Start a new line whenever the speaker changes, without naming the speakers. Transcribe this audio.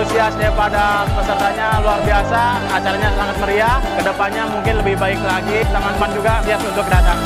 Antusiasnya pada pesertanya luar biasa. Acaranya sangat meriah. Ke depannya mungkin lebih baik lagi. Teman-teman juga siap untuk datang.